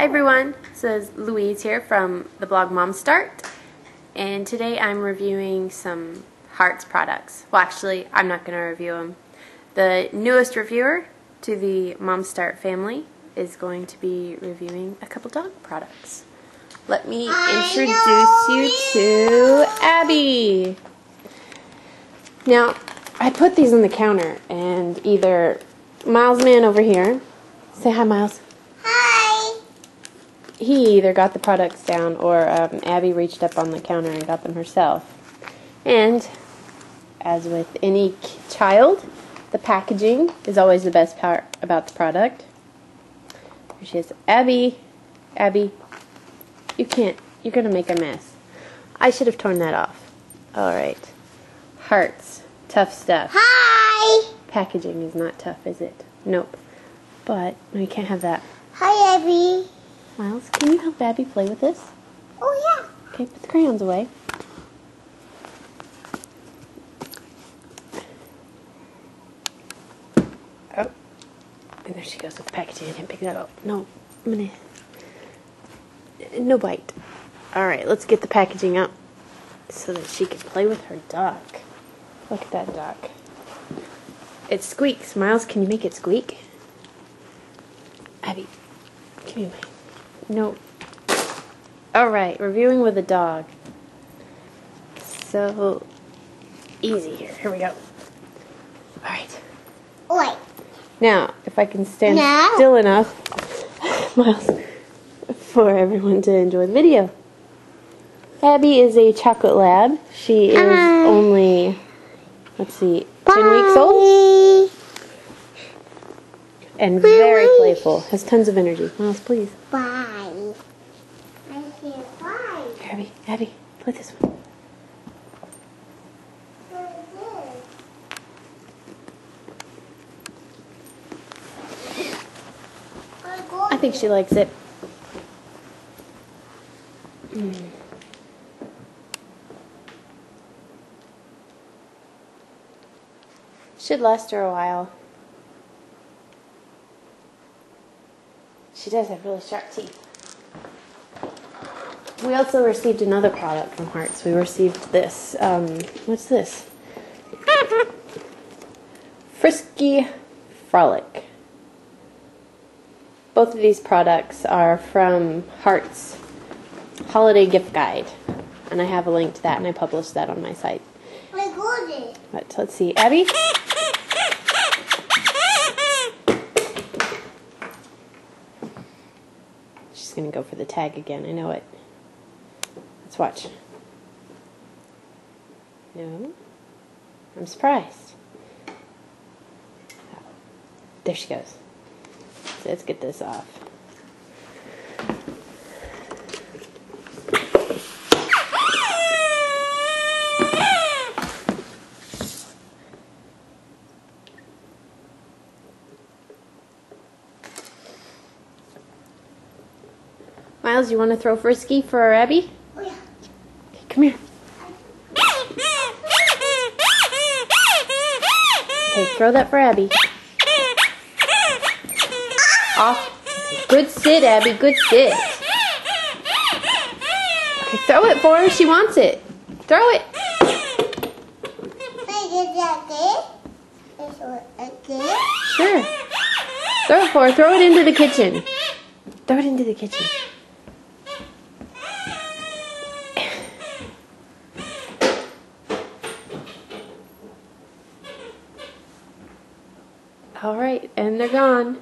Hi everyone, this is Louise here from the blog Mom Start and today I'm reviewing some Hartz products. Well actually I'm not going to review them. The newest reviewer to the Mom Start family is going to be reviewing a couple dog products. Let me introduce you to Abby. Now I put these on the counter and either Miles Man over here, say hi Miles he either got the products down or um, Abby reached up on the counter and got them herself. And as with any child, the packaging is always the best part about the product. Here she is. Abby, Abby, you can't, you're going to make a mess. I should have torn that off. Alright. Hartz. Tough stuff. Hi! Packaging is not tough, is it? Nope. But, no, you can't have that. Hi, Abby. Miles, can you help Abby play with this? Oh, yeah. Okay, put the crayons away. Oh. And there she goes with the packaging. I didn't pick that up. No, I'm gonna... No bite. Alright, let's get the packaging up so that she can play with her duck. Look at that duck. It squeaks. Miles, can you make it squeak? Abby, give me my... No. Alright, reviewing with a dog. So easy here. Here we go. Alright. Wait. Now, if I can stand still enough, Miles, for everyone to enjoy the video. Abby is a chocolate lab. She is Hi. only, let's see, 10 weeks old and very playful. Has tons of energy. Miles, please. Bye. I said bye. Abby, play this one. I think she likes it. Mm. Should last her a while. She does have really sharp teeth. We also received another product from Hartz. We received this. Um, what's this? Frisky Frolic. Both of these products are from Hartz Holiday Gift Guide. And I have a link to that, and I published that on my site. But let's see. Abby? She's to go for the tag again. I know it. Let's watch. No. I'm surprised. There she goes. Let's get this off. Miles, you want to throw frisky for Abby? Come here. Okay, throw that for Abby. Off. Good sit, Abby. Good sit. Okay, throw it for her. She wants it. Throw it. That this? This? Sure. Throw it for her. Throw it into the kitchen. Throw it into the kitchen. All right, and they're gone.